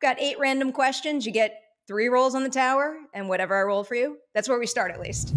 Got eight random questions. You get three rolls on the tower, and whatever I roll for you, that's where we start at least.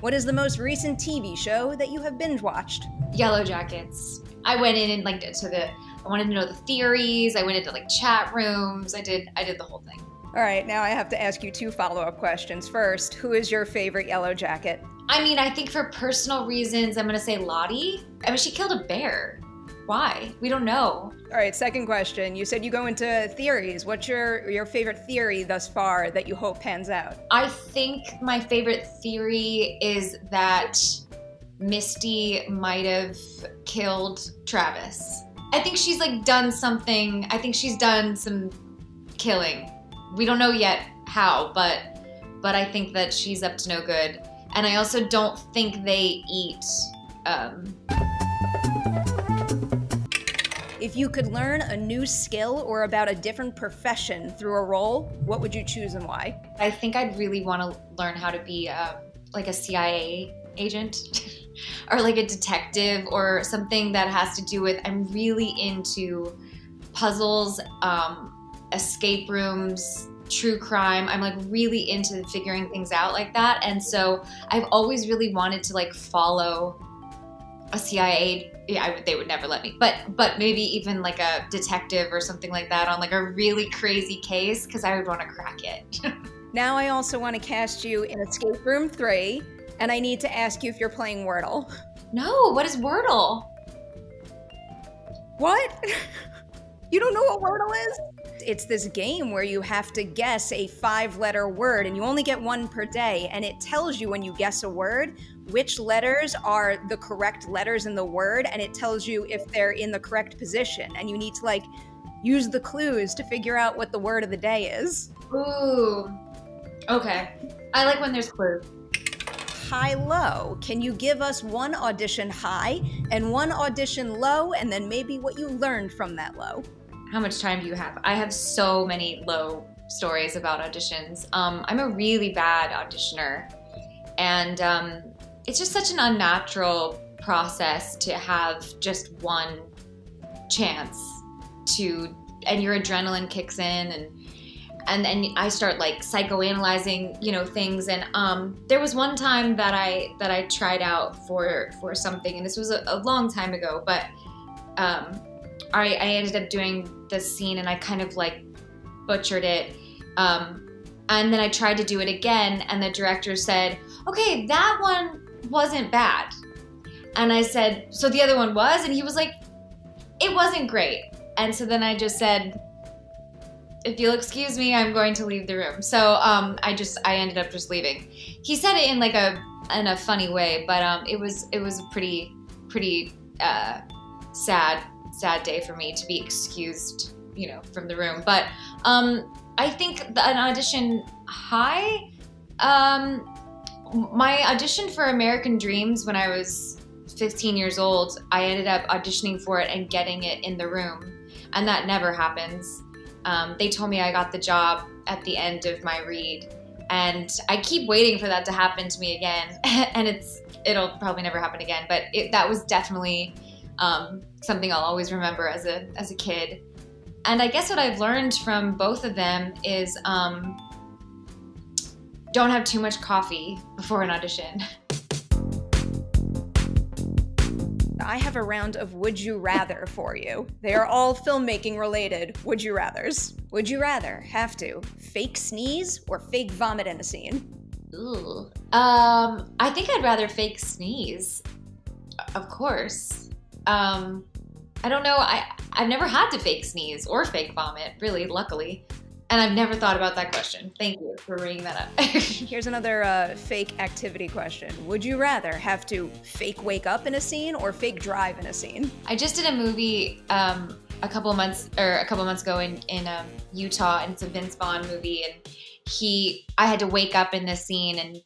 What is the most recent TV show that you have binge watched? Yellow Jackets. I went in and like to the I wanted to know the theories. I went into like chat rooms. I did I did the whole thing. All right, now I have to ask you two follow-up questions. First, who is your favorite Yellow Jacket? I mean, I think for personal reasons, I'm gonna say Lottie. I mean, she killed a bear. Why? We don't know. All right, second question. You said you go into theories. What's your your favorite theory thus far that you hope pans out? I think my favorite theory is that Misty might have killed Travis. I think she's like done something. I think she's done some killing. We don't know yet how, but but I think that she's up to no good. And I also don't think they eat um, If you could learn a new skill or about a different profession through a role, what would you choose and why? I think I'd really want to learn how to be um, like a CIA agent or like a detective or something that has to do with. I'm really into puzzles, um, escape rooms, true crime. I'm like really into figuring things out like that. And so I've always really wanted to like follow a CIA yeah, I, they would never let me. But but maybe even like a detective or something like that on like a really crazy case because I would want to crack it. now I also want to cast you in Escape Room 3 and I need to ask you if you're playing Wordle. No, what is Wordle? What? you don't know what Wordle is? It's this game where you have to guess a five letter word and you only get one per day. And it tells you when you guess a word which letters are the correct letters in the word and it tells you if they're in the correct position. And you need to like use the clues to figure out what the word of the day is. Ooh. Okay. I like when there's clues. High low. Can you give us one audition high and one audition low, and then maybe what you learned from that low? How much time do you have? I have so many low stories about auditions. Um, I'm a really bad auditioner, and um, it's just such an unnatural process to have just one chance to, and your adrenaline kicks in, and and then I start like psychoanalyzing, you know, things. And um, there was one time that I that I tried out for for something, and this was a, a long time ago, but um, I, I ended up doing the scene and I kind of like butchered it. Um, and then I tried to do it again, and the director said, Okay, that one wasn't bad. And I said, So the other one was? And he was like, It wasn't great. And so then I just said, if you'll excuse me, I'm going to leave the room. So um, I just I ended up just leaving. He said it in like a in a funny way, but um, it was it was a pretty pretty uh, sad sad day for me to be excused, you know, from the room. But um, I think the, an audition high. Um, my audition for American Dreams when I was 15 years old, I ended up auditioning for it and getting it in the room, and that never happens. Um, they told me I got the job at the end of my read, and I keep waiting for that to happen to me again, and it's it'll probably never happen again. But it, that was definitely um, something I'll always remember as a as a kid. And I guess what I've learned from both of them is um, don't have too much coffee before an audition. I have a round of Would You Rather for you. They are all filmmaking related Would You Rathers. Would you rather have to fake sneeze or fake vomit in a scene? Ooh. Um, I think I'd rather fake sneeze. Of course. Um, I don't know. I I've never had to fake sneeze or fake vomit, really, luckily. And I've never thought about that question. Thank you for bringing that up. Here's another uh, fake activity question. Would you rather have to fake wake up in a scene or fake drive in a scene? I just did a movie um, a couple of months or a couple months ago in in um, Utah, and it's a Vince Vaughn movie. And he, I had to wake up in this scene, and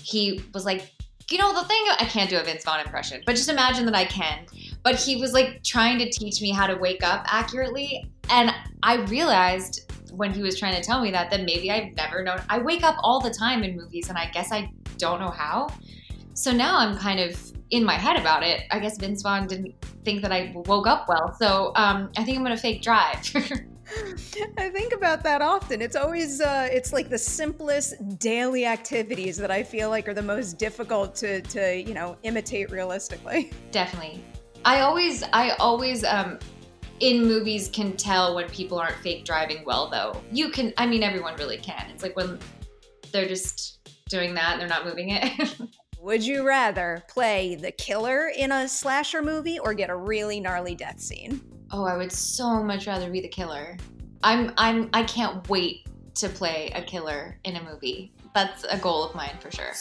he was like, you know, the thing I can't do a Vince Vaughn impression, but just imagine that I can. But he was like trying to teach me how to wake up accurately, and I realized when he was trying to tell me that, then maybe I've never known. I wake up all the time in movies, and I guess I don't know how. So now I'm kind of in my head about it. I guess Vince Vaughn didn't think that I woke up well. So um, I think I'm going to fake drive. I think about that often. It's always uh, it's like the simplest daily activities that I feel like are the most difficult to to you know imitate realistically. Definitely. I always I always um in movies can tell when people aren't fake driving well though. You can I mean everyone really can. It's like when they're just doing that and they're not moving it. Would you rather play the killer in a slasher movie or get a really gnarly death scene? Oh, I would so much rather be the killer. I'm I'm I can't wait to play a killer in a movie. That's a goal of mine for sure.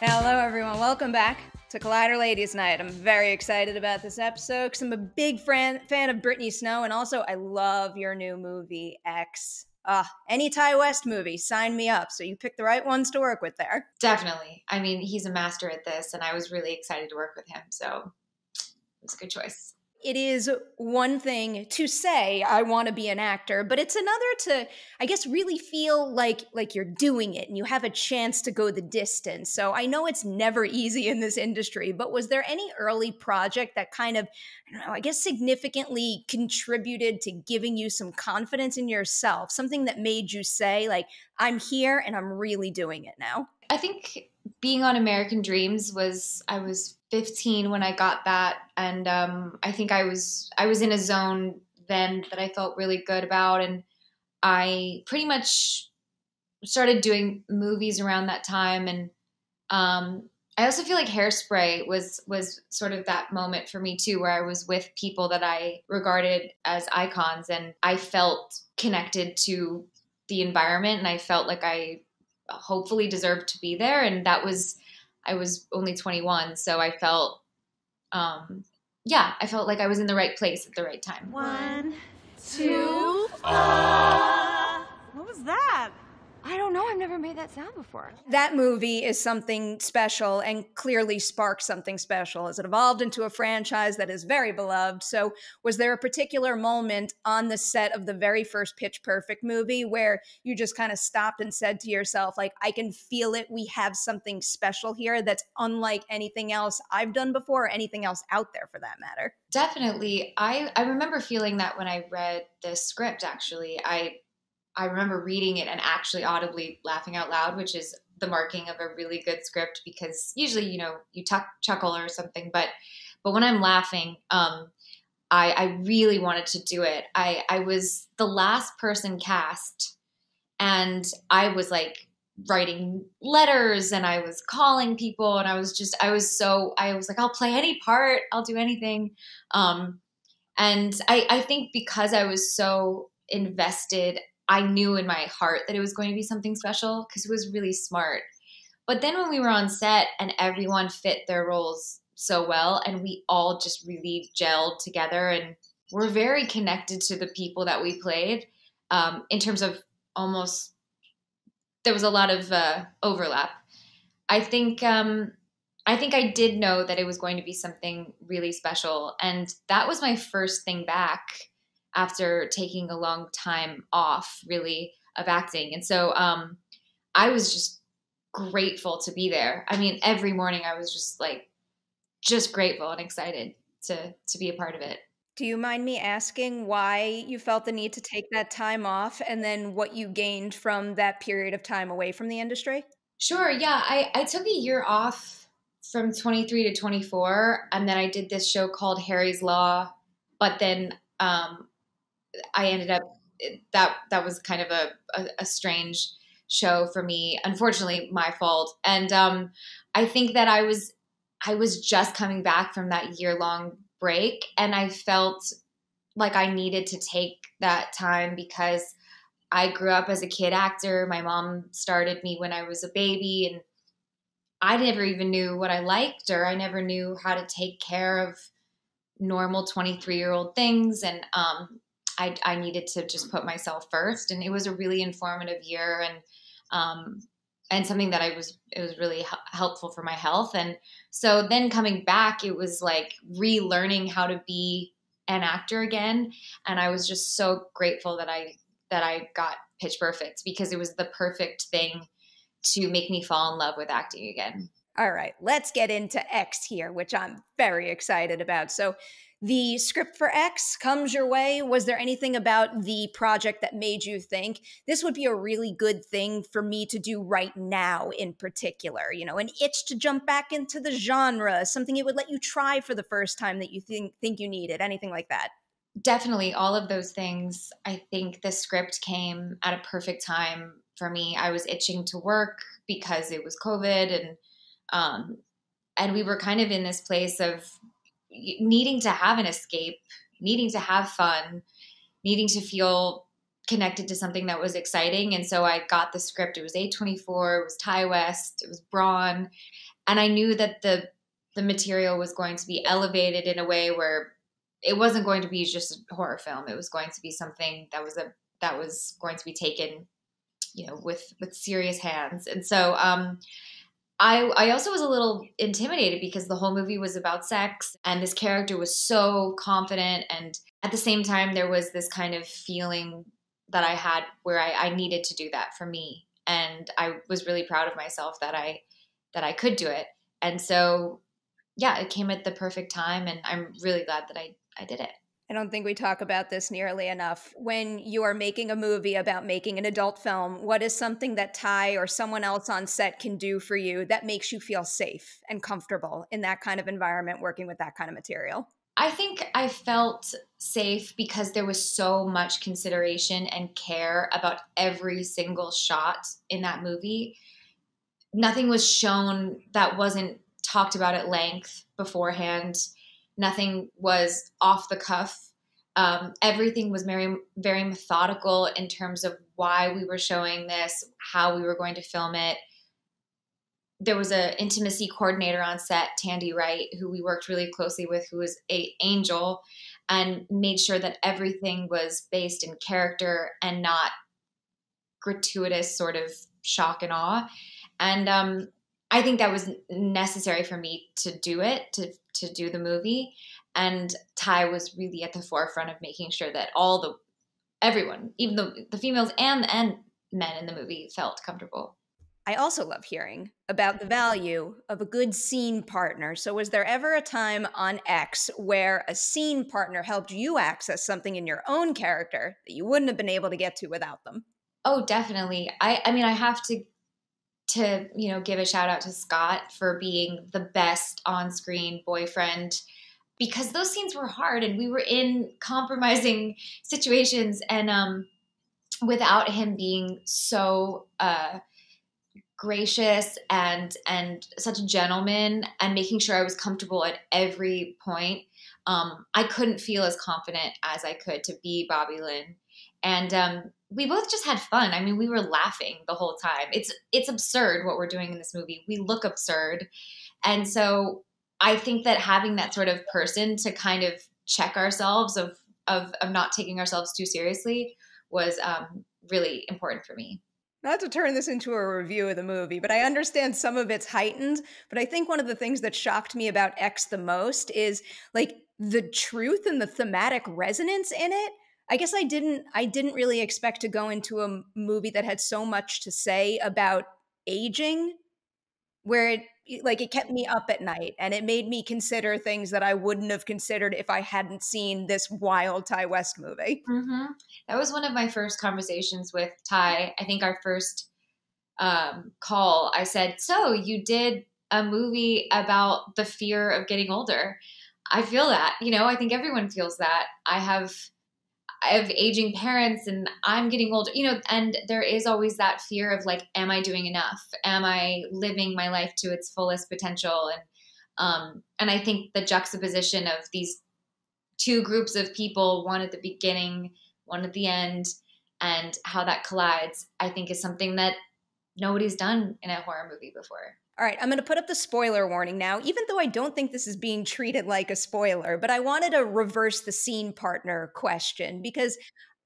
Hello everyone, welcome back to Collider Ladies Night. I'm very excited about this episode because I'm a big fan, fan of Brittany Snow, and also I love your new movie, X. Uh, any Ti West movie, sign me up. So you picked the right ones to work with there. Definitely. I mean, he's a master at this, and I was really excited to work with him. So it was a good choice it is one thing to say I want to be an actor, but it's another to I guess really feel like like you're doing it and you have a chance to go the distance. So I know it's never easy in this industry, but was there any early project that kind of I don't know, I guess significantly contributed to giving you some confidence in yourself, something that made you say like I'm here and I'm really doing it now? I think being on American Dreams was I was 15 when I got that, and um, I think I was I was in a zone then that I felt really good about, and I pretty much started doing movies around that time, and um, I also feel like Hairspray was was sort of that moment for me too, where I was with people that I regarded as icons, and I felt connected to the environment, and I felt like I hopefully deserved to be there. And that was, I was only 21. So I felt, um, yeah, I felt like I was in the right place at the right time. One, two. Uh, what was that? I don't know. I've never made that sound before. That movie is something special and clearly sparked something special as it evolved into a franchise that is very beloved. So, was there a particular moment on the set of the very first Pitch Perfect movie where you just kind of stopped and said to yourself, like, I can feel it. We have something special here that's unlike anything else I've done before or anything else out there for that matter? Definitely. I, I remember feeling that when I read the script, actually. I I remember reading it and actually audibly laughing out loud, which is the marking of a really good script because usually, you know, you tuck, chuckle or something, but but when I'm laughing, um, I, I really wanted to do it. I, I was the last person cast, and I was like writing letters and I was calling people, and I was just I was so I was like I'll play any part, I'll do anything. Um, and I, I think because I was so invested I knew in my heart that it was going to be something special because it was really smart. But then when we were on set and everyone fit their roles so well and we all just really gelled together and we're very connected to the people that we played um, in terms of almost there was a lot of uh, overlap. I think um, I think I did know that it was going to be something really special, and that was my first thing back after taking a long time off, really, of acting. And so um, I was just grateful to be there. I mean, every morning I was just like, just grateful and excited to to be a part of it. Do you mind me asking why you felt the need to take that time off and then what you gained from that period of time away from the industry? Sure, yeah. I, I took a year off from 23 to 24, and then I did this show called Harry's Law. But then um, I ended up that that was kind of a, a, a strange show for me. Unfortunately, my fault. And um, I think that I was I was just coming back from that year long break, and I felt like I needed to take that time because I grew up as a kid actor. My mom started me when I was a baby, and I never even knew what I liked, or I never knew how to take care of normal 23 year old things. And um, I, I needed to just put myself first. And it was a really informative year and, um, and something that I was, it was really helpful for my health. And so then coming back, it was like relearning how to be an actor again. And I was just so grateful that I, that I got Pitch Perfect because it was the perfect thing to make me fall in love with acting again. All right, let's get into X here, which I'm very excited about. So, the script for X comes your way. Was there anything about the project that made you think this would be a really good thing for me to do right now, in particular? You know, an itch to jump back into the genre, something it would let you try for the first time that you think think you needed, anything like that? Definitely, all of those things. I think the script came at a perfect time for me. I was itching to work because it was COVID and um, and we were kind of in this place of needing to have an escape, needing to have fun, needing to feel connected to something that was exciting. And so I got the script. It was A24, it was Ti West, it was Braun. And I knew that the the material was going to be elevated in a way where it wasn't going to be just a horror film. It was going to be something that was a that was going to be taken, you know, with with serious hands. And so um I, I also was a little intimidated because the whole movie was about sex and this character was so confident and at the same time there was this kind of feeling that I had where I, I needed to do that for me and I was really proud of myself that I that I could do it and so yeah it came at the perfect time and I'm really glad that I I did it. I don't think we talk about this nearly enough. When you are making a movie about making an adult film, what is something that Ti or someone else on set can do for you that makes you feel safe and comfortable in that kind of environment working with that kind of material? I think I felt safe because there was so much consideration and care about every single shot in that movie. Nothing was shown that wasn't talked about at length beforehand Nothing was off the cuff. Um, everything was very, very methodical in terms of why we were showing this, how we were going to film it. There was an intimacy coordinator on set, Tandy Wright, who we worked really closely with, who was a angel, and made sure that everything was based in character and not gratuitous sort of shock and awe. And um, I think that was necessary for me to do it, to to do the movie. And Ti was really at the forefront of making sure that all the everyone, even the the females and and men in the movie, felt comfortable. I also love hearing about the value of a good scene partner. So, was there ever a time on X where a scene partner helped you access something in your own character that you wouldn't have been able to get to without them? Oh, definitely. I, I mean, I have to to you know give a shout out to Scott for being the best on-screen boyfriend because those scenes were hard and we were in compromising situations and um without him being so uh gracious and and such a gentleman and making sure I was comfortable at every point um I couldn't feel as confident as I could to be Bobby Lynne. And um we both just had fun. I mean, we were laughing the whole time. It's it's absurd what we're doing in this movie. We look absurd. And so I think that having that sort of person to kind of check ourselves of of of not taking ourselves too seriously was um, really important for me. Not to turn this into a review of the movie, but I understand some of it's heightened. But I think one of the things that shocked me about X the most is like the truth and the thematic resonance in it I guess I didn't I didn't really expect to go into a movie that had so much to say about aging where it like it kept me up at night and it made me consider things that I wouldn't have considered if I hadn't seen this wild Ti West movie. Mm-hmm. That was one of my first conversations with Ti. I think our first um, call, I said, "So you did a movie about the fear of getting older." I feel that, you know. I think everyone feels that. I have have aging parents and I'm getting older, you know, and there is always that fear of like, am I doing enough? Am I living my life to its fullest potential? And um, and I think the juxtaposition of these two groups of people, one at the beginning, one at the end, and how that collides, I think is something that nobody's done in a horror movie before. All right, I'm going to put up the spoiler warning now, even though I don't think this is being treated like a spoiler, but I wanted to reverse the scene partner question because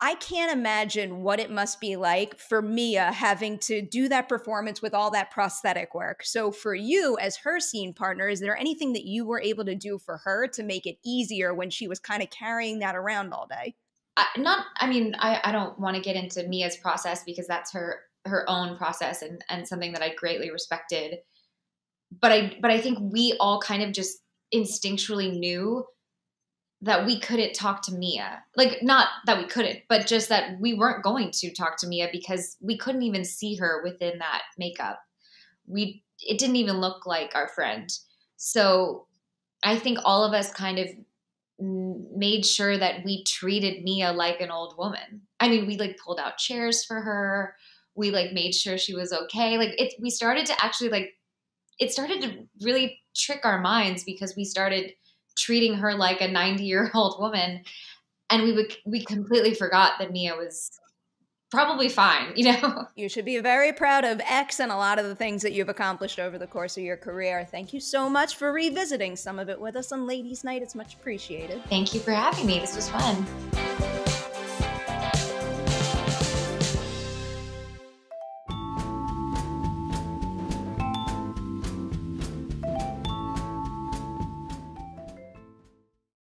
I can't imagine what it must be like for Mia having to do that performance with all that prosthetic work. So, for you as her scene partner, is there anything that you were able to do for her to make it easier when she was kind of carrying that around all day? I, not, I mean, I, I don't want to get into Mia's process because that's her her own process and and something that I greatly respected. But I but I think we all kind of just instinctually knew that we couldn't talk to Mia. Like not that we couldn't, but just that we weren't going to talk to Mia because we couldn't even see her within that makeup. We it didn't even look like our friend. So I think all of us kind of made sure that we treated Mia like an old woman. I mean, we like pulled out chairs for her. We like made sure she was okay. Like it we started to actually like it started to really trick our minds because we started treating her like a 90 year old woman and we would we completely forgot that Mia was probably fine, you know? You should be very proud of X and a lot of the things that you've accomplished over the course of your career. Thank you so much for revisiting some of it with us on Ladies Night. It's much appreciated. Thank you for having me. This was fun.